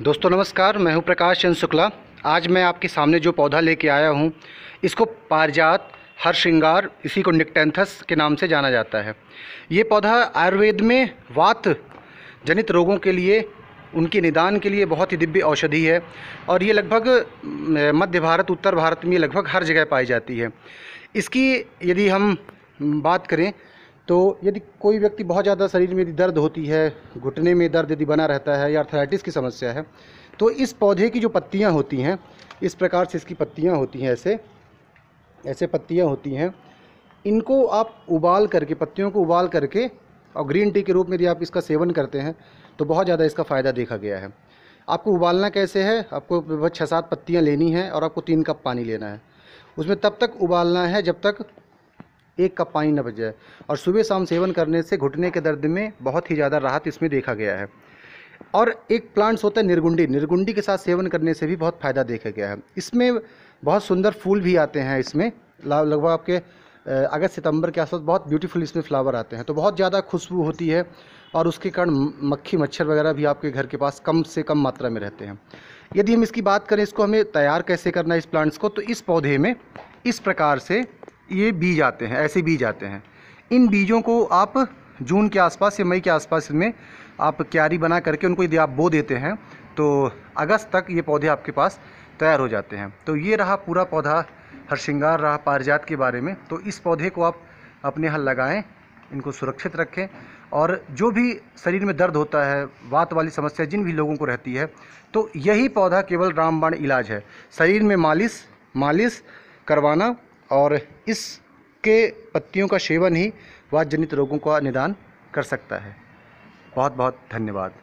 दोस्तों, नमस्कार, मैं हूँ प्रकाश चंद शुक्ला। आज मैं आपके सामने जो पौधा लेके आया हूँ, इसको पारिजात हर श्रृंगार इसी को निकटेंथस के नाम से जाना जाता है। ये पौधा आयुर्वेद में वात जनित रोगों के लिए, उनके निदान के लिए बहुत ही दिव्य औषधि है और ये लगभग मध्य भारत, उत्तर भारत में लगभग हर जगह पाई जाती है। इसकी यदि हम बात करें तो यदि कोई व्यक्ति बहुत ज़्यादा शरीर में यदि दर्द होती है, घुटने में दर्द यदि बना रहता है या अर्थराइटिस की समस्या है तो इस पौधे की जो पत्तियाँ होती हैं, इस प्रकार से इसकी पत्तियाँ होती हैं, ऐसे ऐसे पत्तियाँ होती हैं, इनको आप उबाल करके, पत्तियों को उबाल करके और ग्रीन टी के रूप में यदि आप इसका सेवन करते हैं तो बहुत ज़्यादा इसका फ़ायदा देखा गया है। आपको उबालना कैसे है? आपको छः सात पत्तियाँ लेनी हैं और आपको तीन कप पानी लेना है। उसमें तब तक उबालना है जब तक एक कप पानी न बच। जाए और सुबह शाम सेवन करने से घुटने के दर्द में बहुत ही ज़्यादा राहत इसमें देखा गया है। और एक प्लांट्स होता है निर्गुंडी। निर्गुंडी के साथ सेवन करने से भी बहुत फ़ायदा देखा गया है। इसमें बहुत सुंदर फूल भी आते हैं इसमें। लगभग आपके अगस्त सितंबर के आसपास बहुत ब्यूटीफुल इसमें फ्लावर आते हैं। तो बहुत ज़्यादा खुशबू होती है और उसके कारण मक्खी, मच्छर वगैरह भी आपके घर के पास कम से कम मात्रा में रहते हैं। यदि हम इसकी बात करें, इसको हमें तैयार कैसे करना है इस प्लांट्स को तो इस पौधे में इस प्रकार से ये बीज आते हैं, ऐसे बीज आते हैं। इन बीजों को आप जून के आसपास या मई के आसपास में आप क्यारी बना करके उनको यदि आप बो देते हैं तो अगस्त तक ये पौधे आपके पास तैयार हो जाते हैं। तो ये रहा पूरा पौधा हर श्रृंगार रहा पारिजात के बारे में। तो इस पौधे को आप अपने यहाँ लगाएँ, इनको सुरक्षित रखें और जो भी शरीर में दर्द होता है, वात वाली समस्या जिन भी लोगों को रहती है तो यही पौधा केवल रामबाण इलाज है। शरीर में मालिश मालिश करवाना और इसके पत्तियों का सेवन ही वात जनित रोगों का निदान कर सकता है। बहुत बहुत धन्यवाद।